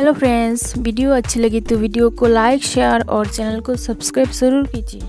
Hello friends video अच्छी लगी तो वीडियो को लाइक शेयर और चैनल को सब्सक्राइब ज़रूर कीजिए।